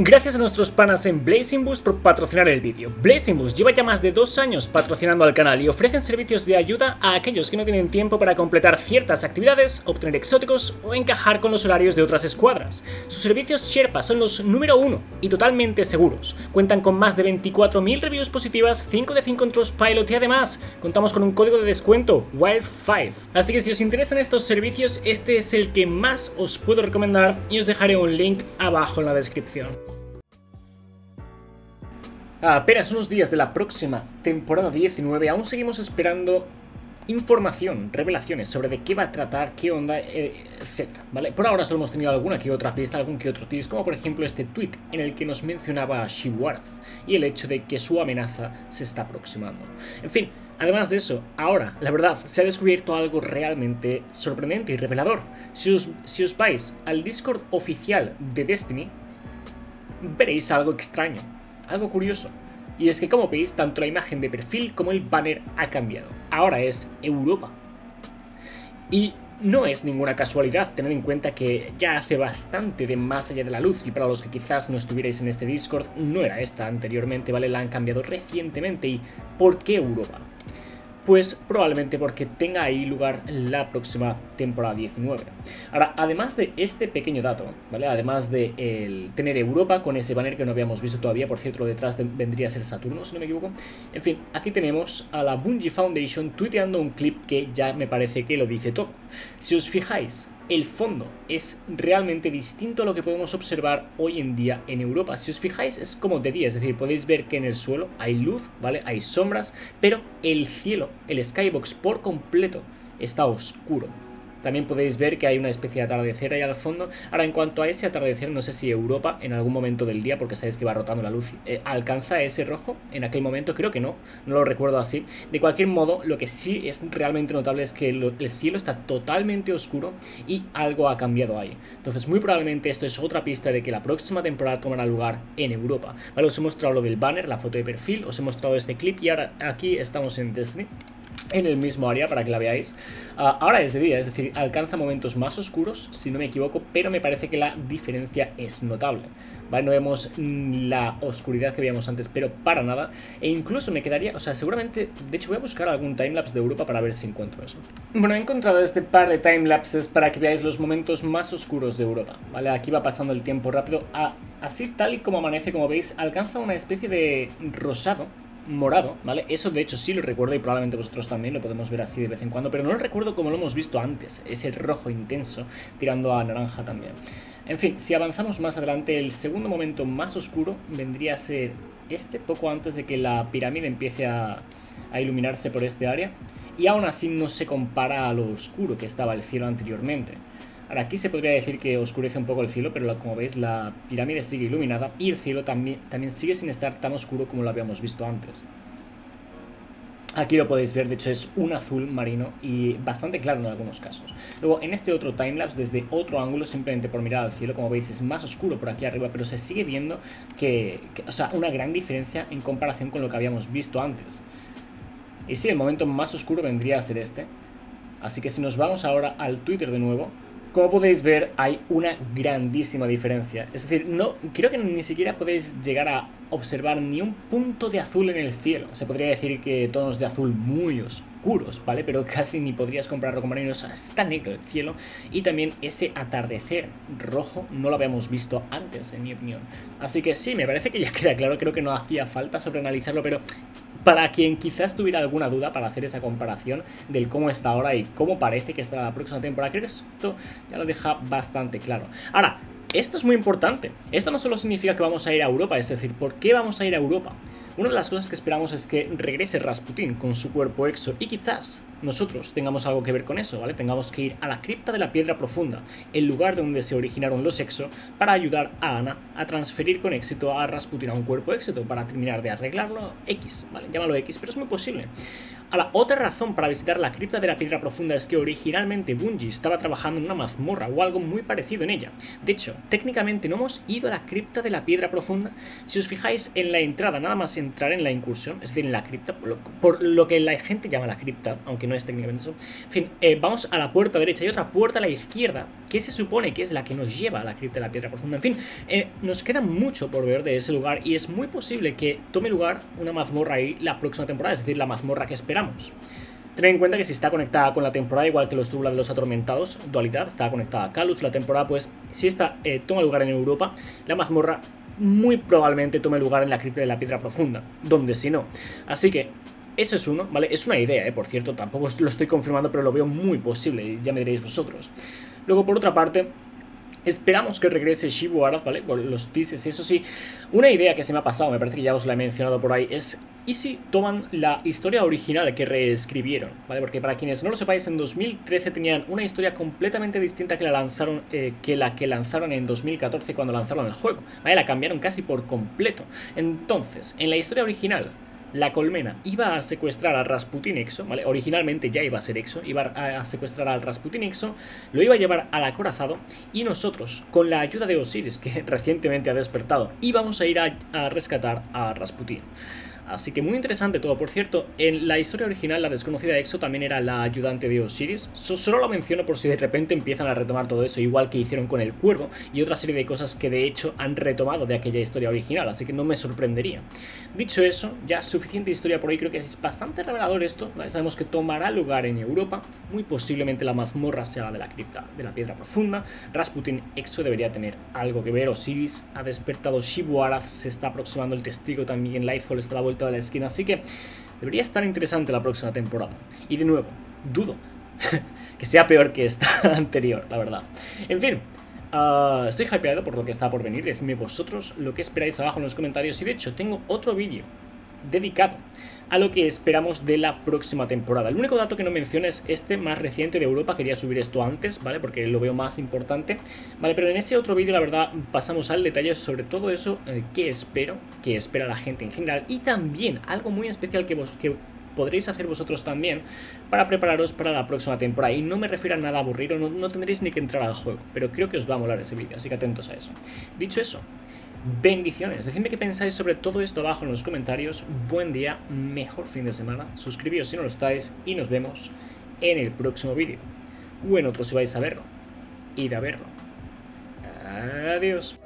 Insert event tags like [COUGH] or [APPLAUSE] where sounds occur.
Gracias a nuestros panas en Blazing Boost por patrocinar el vídeo. Blazing Boost lleva ya más de dos años patrocinando al canal y ofrecen servicios de ayuda a aquellos que no tienen tiempo para completar ciertas actividades, obtener exóticos o encajar con los horarios de otras escuadras. Sus servicios Sherpa son los número uno y totalmente seguros. Cuentan con más de 24.000 reviews positivas, 5 de 5 en Trustpilot y además contamos con un código de descuento, WILD5. Así que si os interesan estos servicios, este es el que más os puedo recomendar y os dejaré un link abajo en la descripción. Apenas unos días de la próxima temporada 19, aún seguimos esperando información, revelaciones sobre de qué va a tratar, qué onda, eh, etc. ¿vale? Por ahora solo hemos tenido alguna que otra pista, algún que otro tease, como por ejemplo este tweet en el que nos mencionaba a Shiwarth y el hecho de que su amenaza se está aproximando. En fin, además de eso, ahora, la verdad, se ha descubierto algo realmente sorprendente y revelador. Si os, si os vais al Discord oficial de Destiny, veréis algo extraño algo curioso. Y es que como veis, tanto la imagen de perfil como el banner ha cambiado. Ahora es Europa. Y no es ninguna casualidad, tened en cuenta que ya hace bastante de más allá de la luz y para los que quizás no estuvierais en este Discord, no era esta anteriormente, ¿vale? La han cambiado recientemente y ¿por qué Europa? Pues probablemente porque tenga ahí lugar la próxima temporada 19. Ahora, además de este pequeño dato, ¿vale? Además de el tener Europa con ese banner que no habíamos visto todavía, por cierto, detrás vendría a ser Saturno, si no me equivoco. En fin, aquí tenemos a la Bungie Foundation tuiteando un clip que ya me parece que lo dice todo. Si os fijáis, el fondo es realmente distinto a lo que podemos observar hoy en día en Europa. Si os fijáis es como de día, es decir, podéis ver que en el suelo hay luz, ¿vale? Hay sombras, pero el cielo, el skybox por completo está oscuro. También podéis ver que hay una especie de atardecer ahí al fondo. Ahora, en cuanto a ese atardecer, no sé si Europa en algún momento del día, porque sabéis que va rotando la luz, eh, alcanza ese rojo en aquel momento. Creo que no, no lo recuerdo así. De cualquier modo, lo que sí es realmente notable es que el cielo está totalmente oscuro y algo ha cambiado ahí. Entonces, muy probablemente esto es otra pista de que la próxima temporada tomará lugar en Europa. Os he mostrado lo del banner, la foto de perfil, os he mostrado este clip y ahora aquí estamos en Destiny en el mismo área para que la veáis. Ah, ahora es de día, es decir, alcanza momentos más oscuros, si no me equivoco, pero me parece que la diferencia es notable. ¿Vale? No vemos la oscuridad que veíamos antes, pero para nada. E incluso me quedaría, o sea, seguramente, de hecho voy a buscar algún timelapse de Europa para ver si encuentro eso. Bueno, he encontrado este par de timelapses para que veáis los momentos más oscuros de Europa, ¿vale? Aquí va pasando el tiempo rápido, ah, así tal y como amanece, como veis, alcanza una especie de rosado, morado, ¿vale? Eso de hecho sí lo recuerdo y probablemente vosotros también lo podemos ver así de vez en cuando, pero no lo recuerdo como lo hemos visto antes, ese rojo intenso tirando a naranja también. En fin, si avanzamos más adelante, el segundo momento más oscuro vendría a ser este, poco antes de que la pirámide empiece a, a iluminarse por este área, y aún así no se compara a lo oscuro que estaba el cielo anteriormente. Ahora aquí se podría decir que oscurece un poco el cielo, pero como veis la pirámide sigue iluminada y el cielo también, también sigue sin estar tan oscuro como lo habíamos visto antes. Aquí lo podéis ver, de hecho es un azul marino y bastante claro en algunos casos. Luego en este otro timelapse, desde otro ángulo, simplemente por mirar al cielo, como veis es más oscuro por aquí arriba, pero se sigue viendo que, que, o sea, una gran diferencia en comparación con lo que habíamos visto antes. Y sí, el momento más oscuro vendría a ser este. Así que si nos vamos ahora al Twitter de nuevo, como podéis ver, hay una grandísima diferencia. Es decir, no, creo que ni siquiera podéis llegar a observar ni un punto de azul en el cielo. Se podría decir que tonos de azul muy oscuros, ¿vale? Pero casi ni podrías comprarlo con marinos. Está negro el cielo. Y también ese atardecer rojo no lo habíamos visto antes, en mi opinión. Así que sí, me parece que ya queda claro. Creo que no hacía falta sobreanalizarlo, pero para quien quizás tuviera alguna duda para hacer esa comparación del cómo está ahora y cómo parece que está la próxima temporada, creo que esto ya lo deja bastante claro. Ahora, esto es muy importante. Esto no solo significa que vamos a ir a Europa, es decir, ¿por qué vamos a ir a Europa? Una de las cosas que esperamos es que regrese Rasputin con su cuerpo exo y quizás nosotros tengamos algo que ver con eso, ¿vale? Tengamos que ir a la cripta de la piedra profunda, el lugar donde se originaron los exo, para ayudar a Ana a transferir con éxito a Rasputin a un cuerpo éxito para terminar de arreglarlo X, ¿vale? Llámalo X, pero es muy posible. La otra razón para visitar la cripta de la piedra profunda es que originalmente Bungie estaba trabajando en una mazmorra o algo muy parecido en ella. De hecho, técnicamente no hemos ido a la cripta de la piedra profunda. Si os fijáis en la entrada, nada más entrar en la incursión, es decir, en la cripta, por lo, que la gente llama la cripta, aunque no es técnicamente eso. En fin, eh, vamos a la puerta derecha y otra puerta a la izquierda que se supone que es la que nos lleva a la cripta de la piedra profunda. En fin, eh, nos queda mucho por ver de ese lugar y es muy posible que tome lugar una mazmorra ahí la próxima temporada, es decir, la mazmorra que esperamos. Ten en cuenta que si está conectada con la temporada, igual que los tubulas de los atormentados, dualidad, está conectada a Calus, la temporada, pues si esta eh, toma lugar en Europa, la mazmorra muy probablemente tome lugar en la cripta de la piedra profunda, donde si no. Así que eso es uno, ¿vale? Es una idea, ¿eh? Por cierto, tampoco lo estoy confirmando, pero lo veo muy posible, ya me diréis vosotros. Luego, por otra parte, Esperamos que regrese Shibu Arad, ¿vale? Con los teasers, eso sí. Una idea que se me ha pasado, me parece que ya os la he mencionado por ahí, es ¿y si toman la historia original que reescribieron? ¿Vale? Porque para quienes no lo sepáis, en 2013 tenían una historia completamente distinta que la lanzaron, eh, que la que lanzaron en 2014 cuando lanzaron el juego. ¿Vale? La cambiaron casi por completo. Entonces, en la historia original, la colmena iba a secuestrar a Rasputin Exo, ¿vale? Originalmente ya iba a ser Exo, iba a secuestrar al Rasputin Exo, lo iba a llevar al acorazado y nosotros, con la ayuda de Osiris, que [LAUGHS] recientemente ha despertado, íbamos a ir a, a rescatar a Rasputin. Así que muy interesante todo. Por cierto, en la historia original, la desconocida Exo también era la ayudante de Osiris. solo lo menciono por si de repente empiezan a retomar todo eso, igual que hicieron con el cuervo y otra serie de cosas que de hecho han retomado de aquella historia original, así que no me sorprendería. Dicho eso, ya suficiente historia por ahí, creo que es bastante revelador esto. Sabemos que tomará lugar en Europa, muy posiblemente la mazmorra sea de la cripta de la piedra profunda. Rasputin Exo debería tener algo que ver. Osiris ha despertado Shibu se está aproximando el testigo también. Lightfall está a la vuelta de la esquina, así que debería estar interesante la próxima temporada. Y de nuevo, dudo [LAUGHS] que sea peor que esta [LAUGHS] anterior, la verdad. En fin, ah, estoy hypeado por lo que está por venir. Decidme vosotros lo que esperáis abajo en los comentarios. Y de hecho, tengo otro vídeo dedicado a lo que esperamos de la próxima temporada. El único dato que no menciono es este más reciente de Europa, quería subir esto antes, ¿vale? Porque lo veo más importante, ¿vale? Pero en ese otro vídeo, la verdad, pasamos al detalle sobre todo eso eh, que espero, que espera la gente en general, y también algo muy especial que, vos, que podréis hacer vosotros también para prepararos para la próxima temporada. Y no me refiero a nada aburrido, no, no tendréis ni que entrar al juego, pero creo que os va a molar ese vídeo, así que atentos a eso. Dicho eso, bendiciones. Decidme qué pensáis sobre todo esto abajo en los comentarios. Buen día, mejor fin de semana. Suscribíos si no lo estáis y nos vemos en el próximo vídeo. O en otro si vais a verlo. Id a verlo. Adiós.